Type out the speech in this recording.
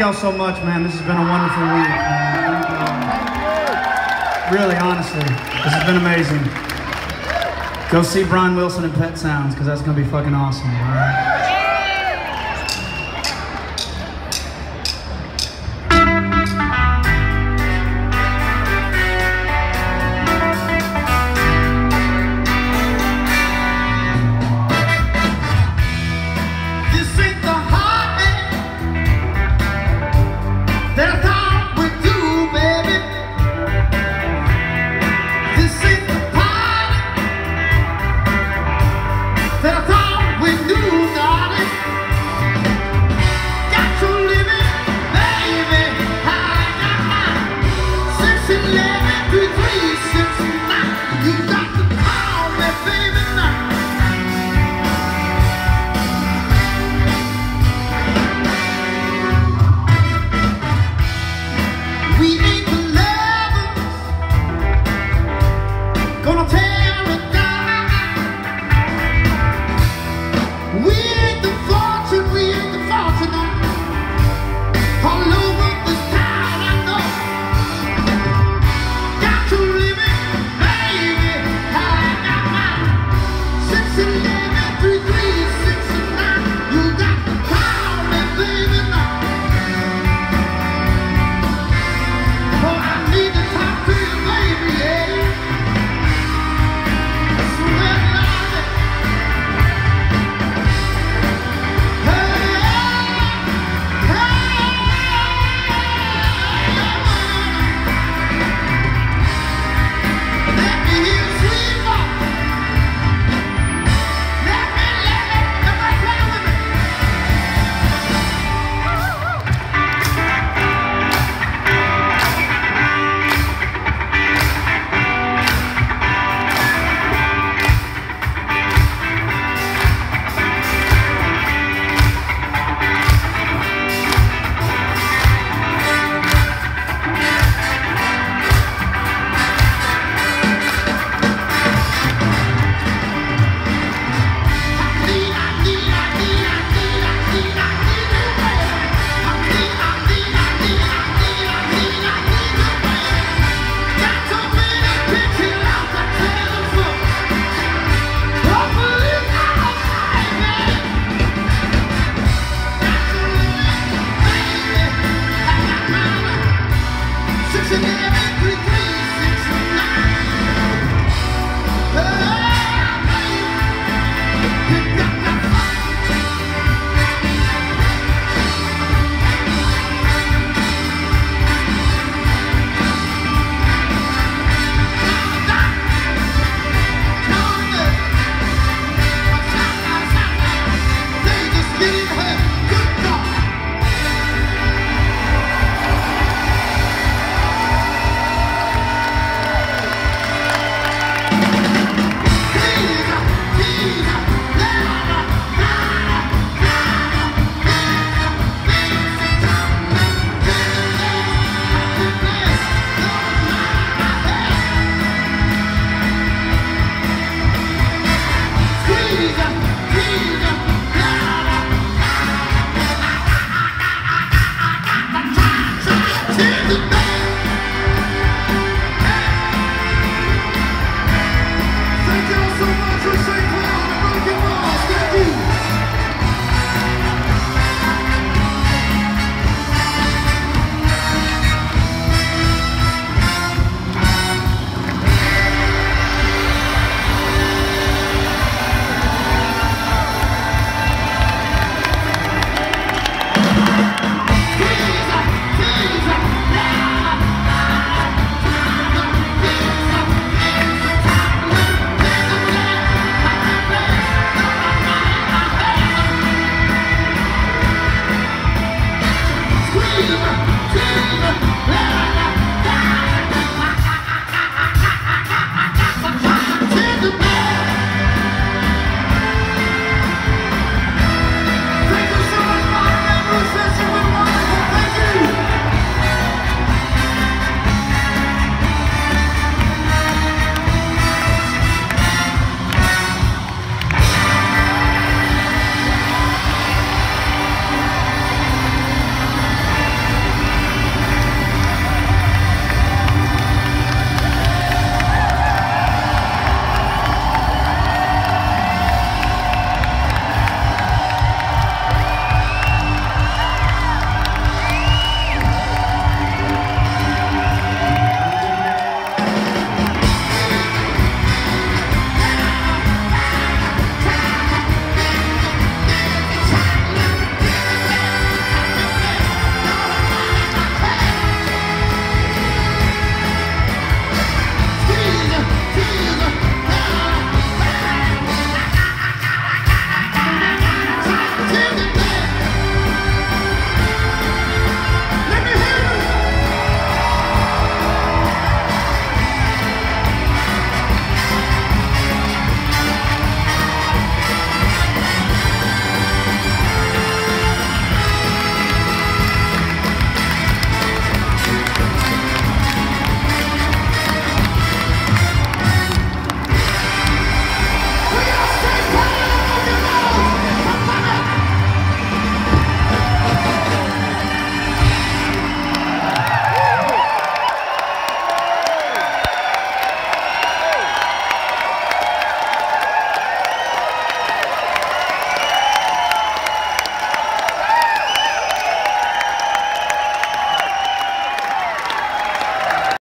y'all so much, man. This has been a wonderful week, man. Really, honestly, this has been amazing. Go see Brian Wilson and Pet Sounds, because that's going to be fucking awesome, all right? America.